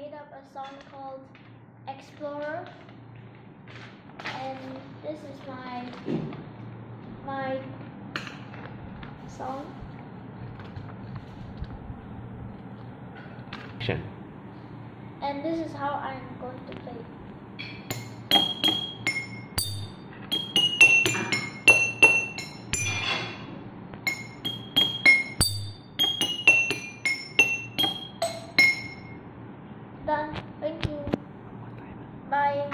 made up a song called Explorer, and this is my my song. And this is how I'm going to play. done. Thank you. Bye.